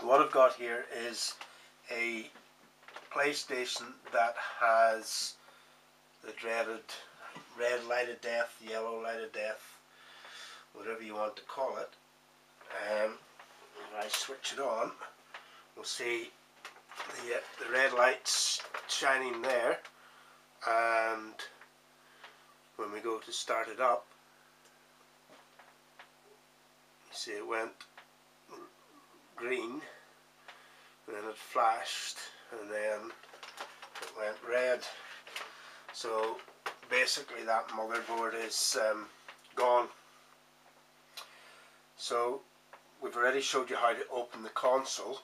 what I've got here is a PlayStation that has the dreaded red light of death, yellow light of death, whatever you want to call it. Um, if I switch it on, we'll see the, uh, the red lights shining there and when we go to start it up you see it went green and then it flashed and then it went red. So basically that motherboard is um, gone. So we've already showed you how to open the console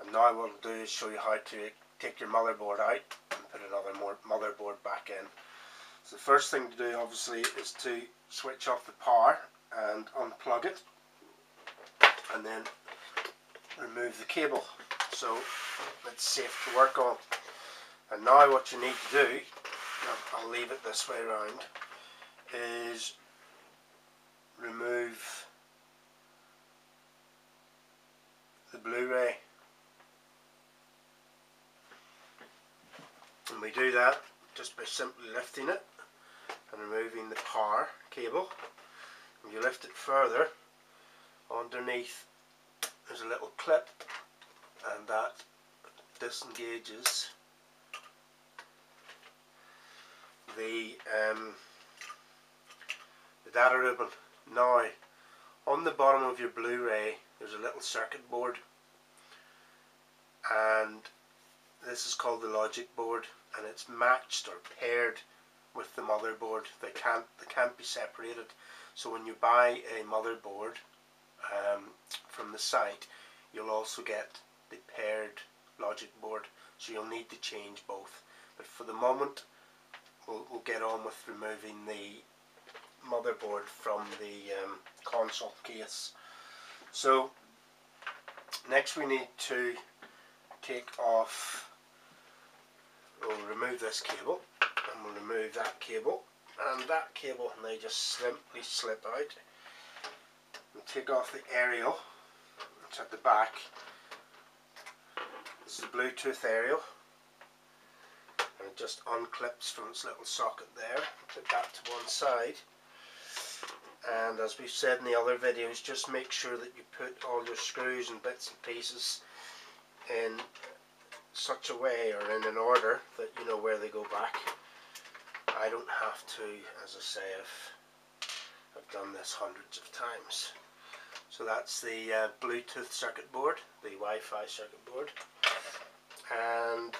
and now what I'll do is show you how to take your motherboard out and put another more motherboard back in. So the first thing to do obviously is to switch off the power and unplug it and then remove the cable. So it's safe to work on. And now what you need to do I'll leave it this way around is remove the Blu-ray. And we do that just by simply lifting it and removing the power cable. And you lift it further underneath a little clip and that disengages the um, the data ribbon. Now on the bottom of your Blu-ray there's a little circuit board and this is called the logic board and it's matched or paired with the motherboard. They can't they can't be separated. So when you buy a motherboard um, from the site you'll also get the paired logic board. So you'll need to change both. But for the moment we'll, we'll get on with removing the motherboard from the um, console case. So next we need to take off we'll remove this cable and we'll remove that cable. And that cable may just simply slip out. We'll take off the aerial it's at the back. This is the Bluetooth aerial. And it just unclips from its little socket there. Put that to one side. And as we've said in the other videos just make sure that you put all your screws and bits and pieces in such a way or in an order that you know where they go back. I don't have to as I say I've done this hundreds of times so that's the uh, Bluetooth circuit board the Wi-Fi circuit board. And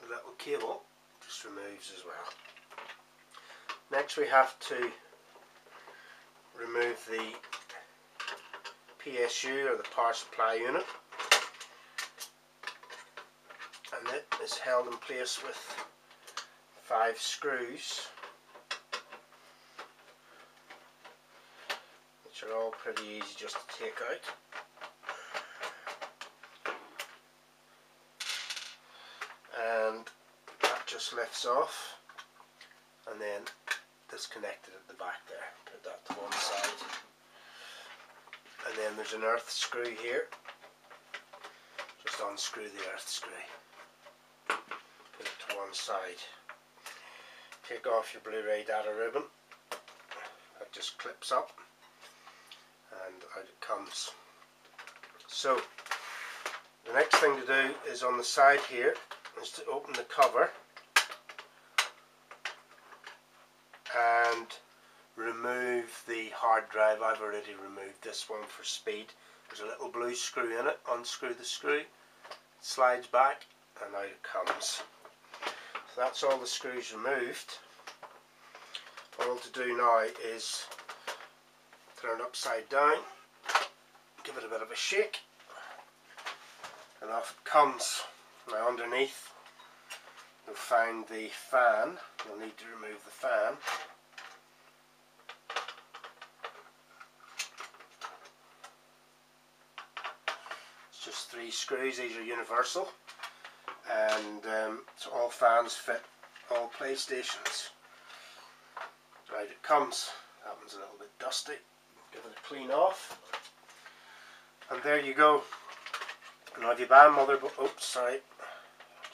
the little cable just removes as well. Next we have to remove the PSU or the power supply unit. And it is held in place with five screws which are all pretty easy just to take out. And that just lifts off and then disconnected at the back there. Put that to one side. And then there's an earth screw here. Just unscrew the earth screw. Put it to one side. Take off your Blu-ray data ribbon. That just clips up and out it comes so the next thing to do is on the side here is to open the cover and remove the hard drive. I've already removed this one for speed. There's a little blue screw in it. Unscrew the screw, slides back and out it comes. So that's all the screws removed. All to do now is turn it upside down, give it a bit of a shake and off it comes. Now underneath you'll find the fan, you'll need to remove the fan. It's just three screws, these are universal and um, so all fans fit all PlayStations. Right it comes, that one's a little bit dusty, give it a clean off And there you go. Now if you buy a motherboard, oops, sorry,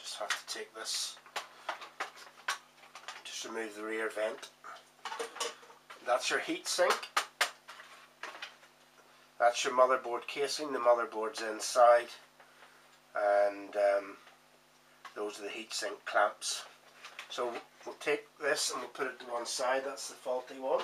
just have to take this, just remove the rear vent. That's your heat sink. That's your motherboard casing. The motherboard's inside, and um, those are the heatsink clamps. So we'll take this and we'll put it to one side. That's the faulty one.